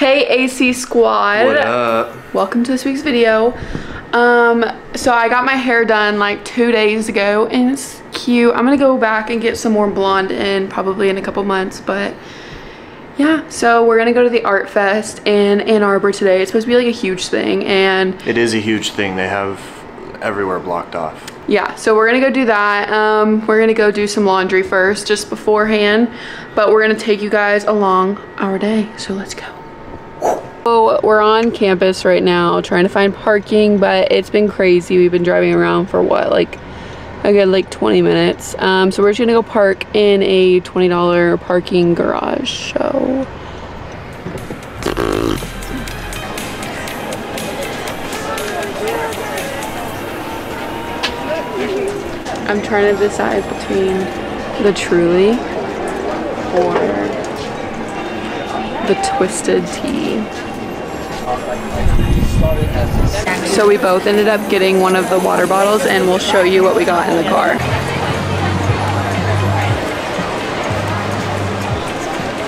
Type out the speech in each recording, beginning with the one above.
Hey AC squad. What up? Welcome to this week's video. Um, so I got my hair done like two days ago and it's cute. I'm gonna go back and get some more blonde in probably in a couple months, but yeah, so we're gonna go to the art fest in Ann Arbor today. It's supposed to be like a huge thing and It is a huge thing. They have everywhere blocked off. yeah, so we're gonna go do that. Um, we're gonna go do some laundry first just beforehand, but we're gonna take you guys along our day. So let's go. So we're on campus right now trying to find parking, but it's been crazy. We've been driving around for what, like a good like 20 minutes. Um, so we're just gonna go park in a $20 parking garage. So I'm trying to decide between the Truly or the Twisted Tea. So we both ended up getting one of the water bottles and we'll show you what we got in the car.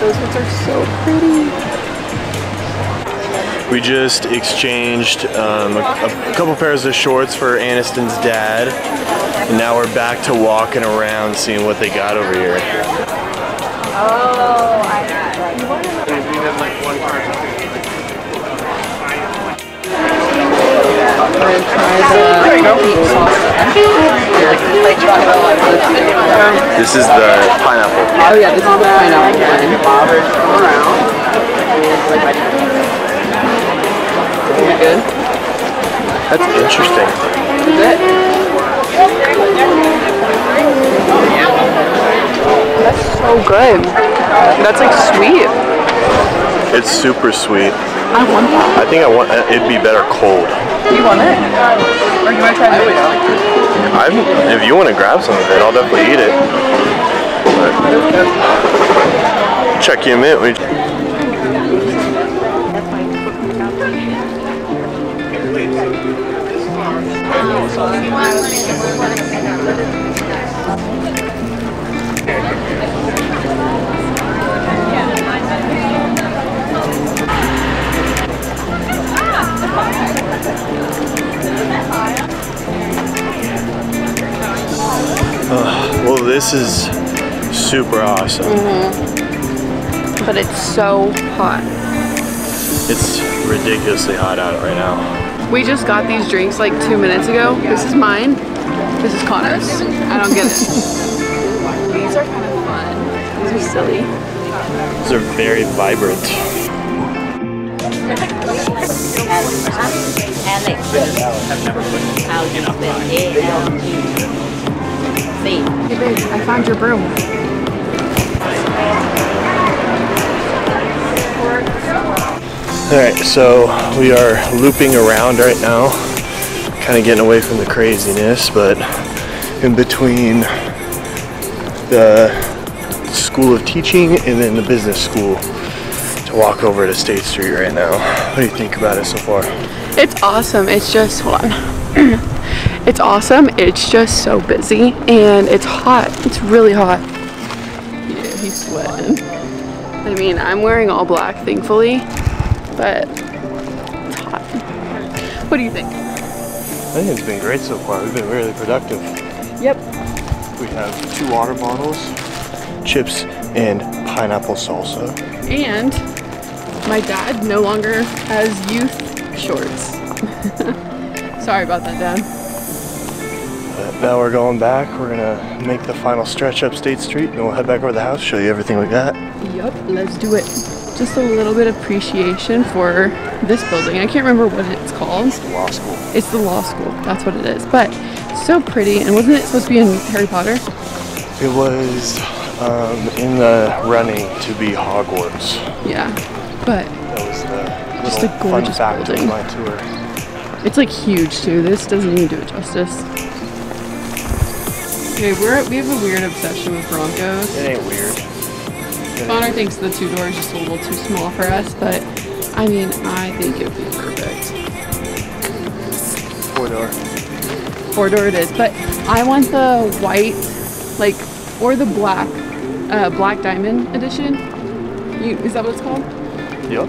Those ones are so pretty. We just exchanged um, a, a couple pairs of shorts for Aniston's dad. And now we're back to walking around seeing what they got over here. Try the peach salsa. This is the pineapple. Oh yeah, this is the pineapple one. Good? That's interesting. Is it? That's so good. That's like sweet. It's super sweet. I want that. I think I want. It'd be better cold. Do you want it? Or do you want to try this? I'm, if you want to grab some of it, I'll definitely eat it. But check you a minute. We- Well, this is super awesome. Mm-hmm. But it's so hot. It's ridiculously hot out right now. We just got these drinks like two minutes ago. This is mine. This is Connor's. I don't get it. These are kind of fun. These are silly. These are very vibrant. Alex. Hey I found your broom. Alright, so we are looping around right now, kind of getting away from the craziness, but in between the School of Teaching and then the business school to walk over to State Street right now. What do you think about it so far? It's awesome. It's just hold on. it's awesome. It's just so busy and it's hot. It's really hot. Yeah, he's sweating. I mean, I'm wearing all black, thankfully, but it's hot. What do you think? I think it's been great so far. We've been really productive. Yep. We have two water bottles, chips, and pineapple salsa. And my dad no longer has youth shorts. Sorry about that, Dad. But now we're going back. We're gonna make the final stretch up State Street, and we'll head back over to the house, show you everything we got. Yep, let's do it. Just a little bit of appreciation for this building. I can't remember what it's called. It's the Law school. It's the law school. That's what it is. But so pretty. And wasn't it supposed to be in Harry Potter? It was um, in the running to be Hogwarts. Yeah. But That was the Just a gorgeous building. my tour. it's like huge too. This doesn't even do it justice. Okay, we're we have a weird obsession with Broncos. It ain't weird. Connor thinks the two doors just a little too small for us, but I mean, I think it would be perfect. Four door. Four door it is, but I want the white, like, or the black, uh, black diamond edition. You, is that what it's called? Yep.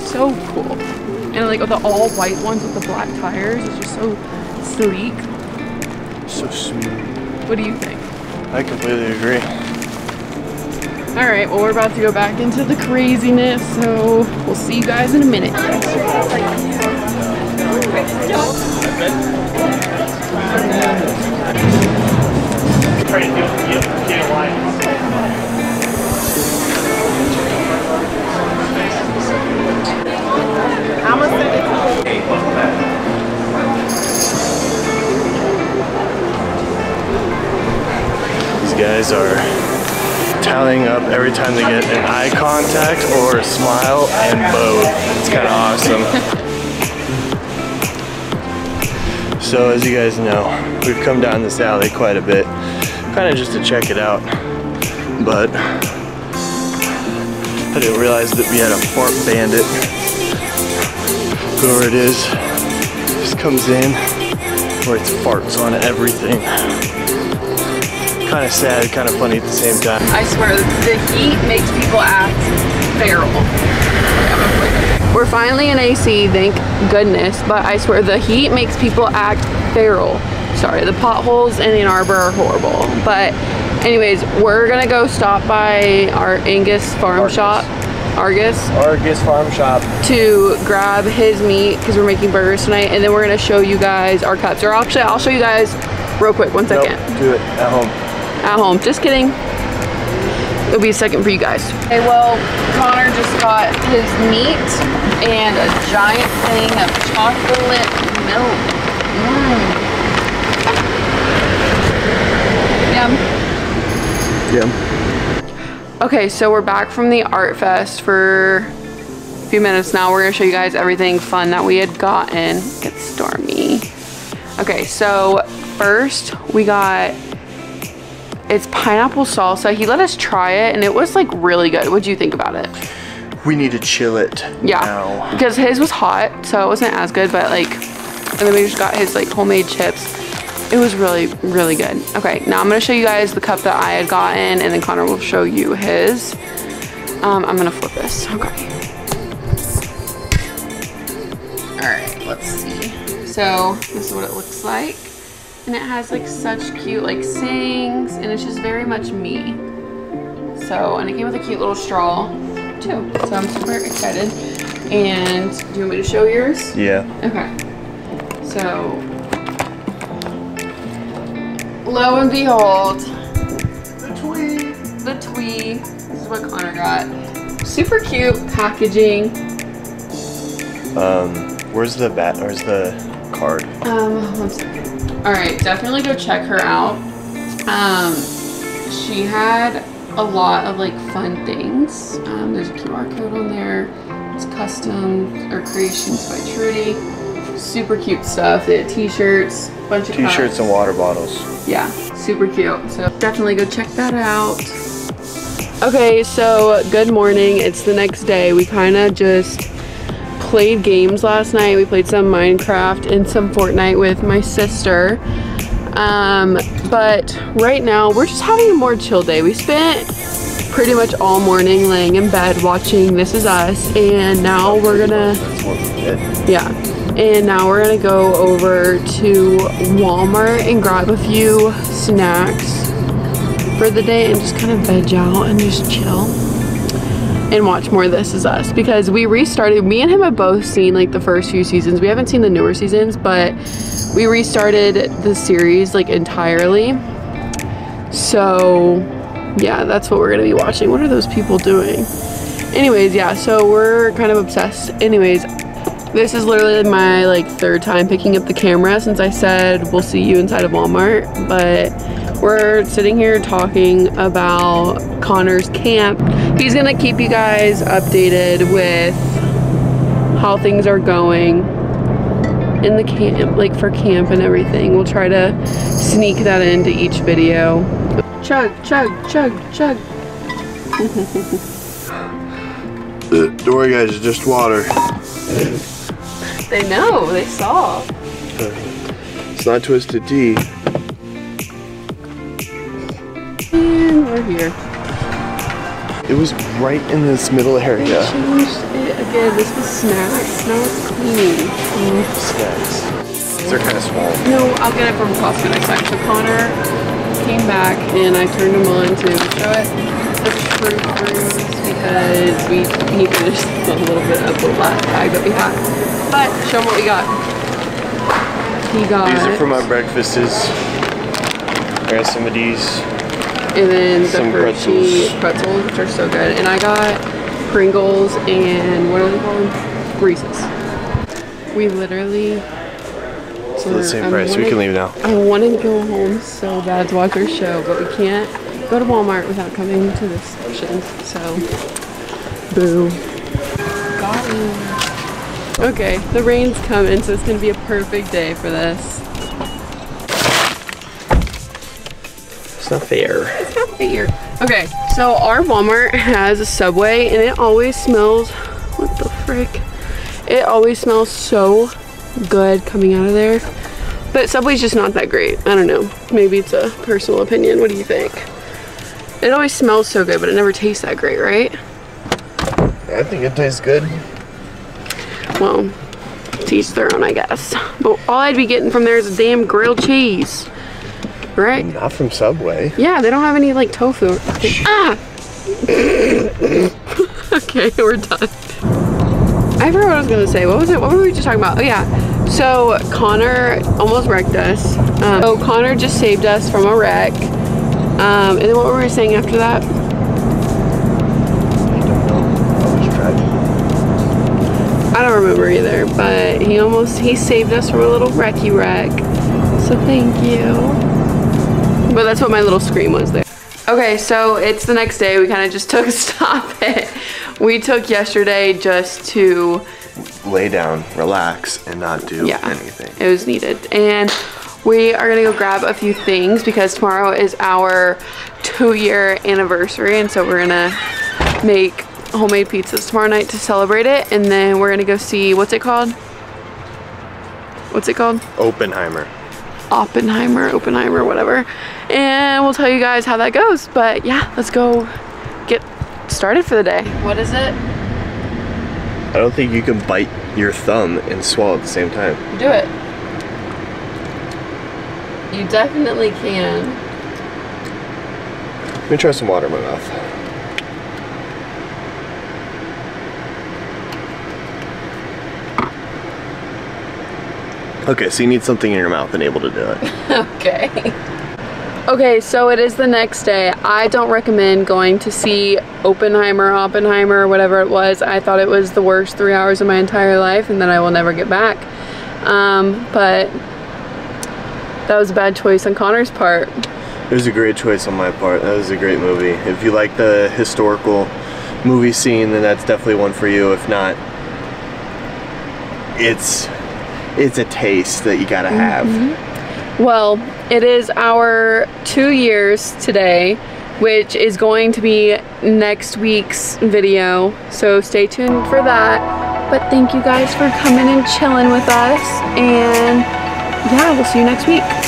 So cool. And like the all white ones with the black tires is just so sleek. So smooth. What do you think? I completely agree. All right, well, we're about to go back into the craziness, so we'll see you guys in a minute. These guys are tallying up every time they get an eye contact or a smile and both. It's kind of awesome. So as you guys know, we've come down this alley quite a bit, kind of just to check it out. But I didn't realize that we had a fart bandit. Whoever it is, just comes in, writes farts on everything kind of sad, kind of funny at the same time. I swear, the heat makes people act feral. We're finally in AC, thank goodness, but I swear the heat makes people act feral. Sorry, the potholes in Ann Arbor are horrible. But anyways, we're gonna go stop by our Angus farm Argus. shop, Argus, Argus Farm Shop. to grab his meat because we're making burgers tonight, and then we're gonna show you guys our cups. Or actually, I'll show you guys real quick, one second. Nope, do it at home. At home, just kidding. It'll be a second for you guys. Okay, well, Connor just got his meat and a giant thing of chocolate milk. Mmm. Yum. Yeah. Okay, so we're back from the art fest for a few minutes now. We're gonna show you guys everything fun that we had gotten. Get stormy. Okay, so first we got it's pineapple salsa. He let us try it and it was like really good. What'd you think about it? We need to chill it Yeah, now. because his was hot, so it wasn't as good, but like, and then we just got his like homemade chips. It was really, really good. Okay, now I'm gonna show you guys the cup that I had gotten, and then Connor will show you his. Um, I'm gonna flip this. Okay. All right, let's see. So this is what it looks like, and it has like such cute like sayings, and it's just very much me. So, and it came with a cute little straw too. So I'm super excited. And do you want me to show yours? Yeah. Okay. So, lo and behold, The tweet. the twee. This is what Connor got. Super cute packaging. Um, where's the bat? Where's the card? Um, one second. All right, definitely go check her out. Um, she had a lot of like fun things. Um, there's a QR code on there. It's custom or creations by Trudy. Super cute stuff. They had t-shirts, bunch of T-shirts and water bottles. Yeah, super cute. So definitely go check that out. Okay, so good morning. It's the next day. We kind of just played games last night. We played some Minecraft and some Fortnite with my sister. Um, but right now we're just having a more chill day. We spent pretty much all morning laying in bed watching This Is Us, and now we're gonna yeah. And now we're gonna go over to Walmart and grab a few snacks for the day and just kind of veg out and just chill and watch more of This Is Us because we restarted. Me and him have both seen like the first few seasons. We haven't seen the newer seasons, but we restarted the series like entirely. So yeah, that's what we're gonna be watching. What are those people doing? Anyways, yeah, so we're kind of obsessed. Anyways, this is literally my like third time picking up the camera since I said we'll see you inside of Walmart, but we're sitting here talking about Connor's camp. He's gonna keep you guys updated with how things are going in the camp, like for camp and everything. We'll try to sneak that into each video. Chug, chug, chug, chug. Don't worry, guys. It's just water. They know, they saw. It's not twisted tea. And we're here. It was right in this middle They area. changed it again. This was snacks. Now it's cleaning. Snacks. They're kind of small. No, I'll get it from Costco next time. So Connor came back and I turned him on to show it the fruit fruits because we he finished a little bit of the last bag that we had. But show him what we got. He got These are for my breakfasts. I got some of these. and then the some Hershey pretzels. pretzels, which are so good. And I got Pringles and what are they called? Reese's. We literally. For the same price. We can leave now. I want to go home so bad to watch our show, but we can't go to Walmart without coming to this section. So, boo. Okay, the rain's coming, so it's gonna be a perfect day for this. It's Not fair. It's not fair. Okay, so our Walmart has a Subway, and it always smells. What the frick? It always smells so good coming out of there. But Subway's just not that great. I don't know. Maybe it's a personal opinion. What do you think? It always smells so good, but it never tastes that great, right? I think it tastes good. Well, to each their own, I guess. But all I'd be getting from there is a damn grilled cheese. Right? Not from Subway. Yeah, they don't have any like tofu. Ah! okay, we're done. I forgot what I was gonna say. What was it? What were we just talking about? Oh yeah. So Connor almost wrecked us. Um, so Connor just saved us from a wreck. Um, and then what were we saying after that? I don't know. I. I don't remember either, but he almost he saved us from a little wrecky wreck. So thank you. But that's what my little scream was there. Okay, so it's the next day. We kind of just took a stop it. We took yesterday just to Lay down, relax, and not do yeah, anything. it was needed. And we are gonna go grab a few things because tomorrow is our two year anniversary. And so we're gonna make homemade pizzas tomorrow night to celebrate it. And then we're gonna go see, what's it called? What's it called? Oppenheimer. Oppenheimer, Oppenheimer, whatever. And we'll tell you guys how that goes. But yeah, let's go get started for the day. What is it? I don't think you can bite your thumb and swallow at the same time. Do it. You definitely can. Let me try some water in my mouth. Okay, so you need something in your mouth and able to do it. Okay. Okay, so it is the next day. I don't recommend going to see Oppenheimer, Oppenheimer, whatever it was. I thought it was the worst three hours of my entire life and that I will never get back. Um, but that was a bad choice on Connor's part. It was a great choice on my part. That was a great movie. If you like the historical movie scene, then that's definitely one for you. If not, it's it's a taste that you gotta have. Mm-hmm. Well, it is our two years today, which is going to be next week's video. So stay tuned for that. But thank you guys for coming and chilling with us. And yeah, we'll see you next week.